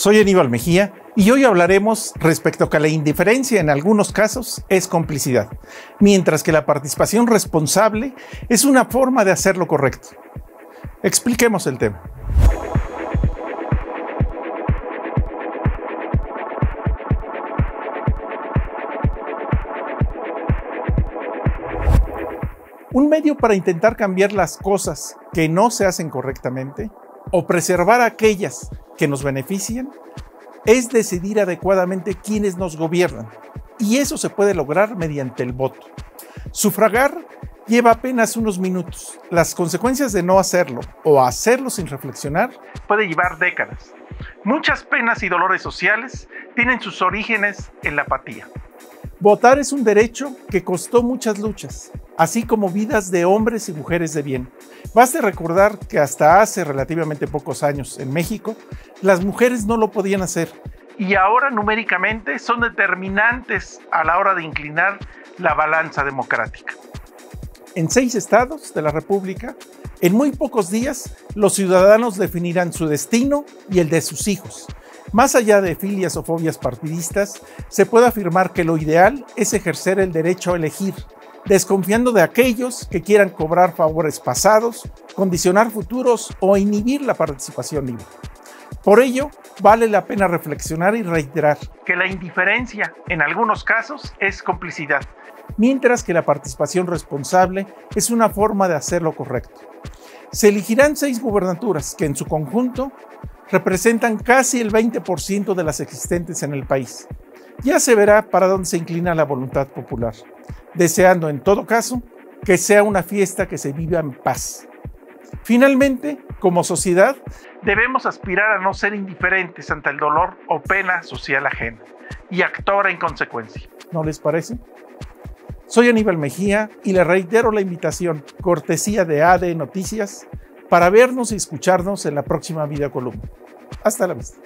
Soy Aníbal Mejía y hoy hablaremos respecto a que la indiferencia en algunos casos es complicidad, mientras que la participación responsable es una forma de hacer lo correcto. Expliquemos el tema. Un medio para intentar cambiar las cosas que no se hacen correctamente o preservar aquellas que nos benefician es decidir adecuadamente quiénes nos gobiernan. Y eso se puede lograr mediante el voto. Sufragar lleva apenas unos minutos. Las consecuencias de no hacerlo o hacerlo sin reflexionar puede llevar décadas. Muchas penas y dolores sociales tienen sus orígenes en la apatía. Votar es un derecho que costó muchas luchas, así como vidas de hombres y mujeres de bien. Baste recordar que hasta hace relativamente pocos años en México, las mujeres no lo podían hacer y ahora numéricamente son determinantes a la hora de inclinar la balanza democrática. En seis estados de la República, en muy pocos días, los ciudadanos definirán su destino y el de sus hijos, más allá de filias o fobias partidistas, se puede afirmar que lo ideal es ejercer el derecho a elegir, desconfiando de aquellos que quieran cobrar favores pasados, condicionar futuros o inhibir la participación libre. Por ello, vale la pena reflexionar y reiterar que la indiferencia en algunos casos es complicidad, mientras que la participación responsable es una forma de hacer lo correcto. Se elegirán seis gubernaturas que en su conjunto representan casi el 20% de las existentes en el país. Ya se verá para dónde se inclina la voluntad popular, deseando en todo caso que sea una fiesta que se viva en paz. Finalmente, como sociedad, debemos aspirar a no ser indiferentes ante el dolor o pena social ajena y actuar en consecuencia. ¿No les parece? Soy Aníbal Mejía y le reitero la invitación, cortesía de AD Noticias, para vernos y escucharnos en la próxima video columna. Hasta la vista.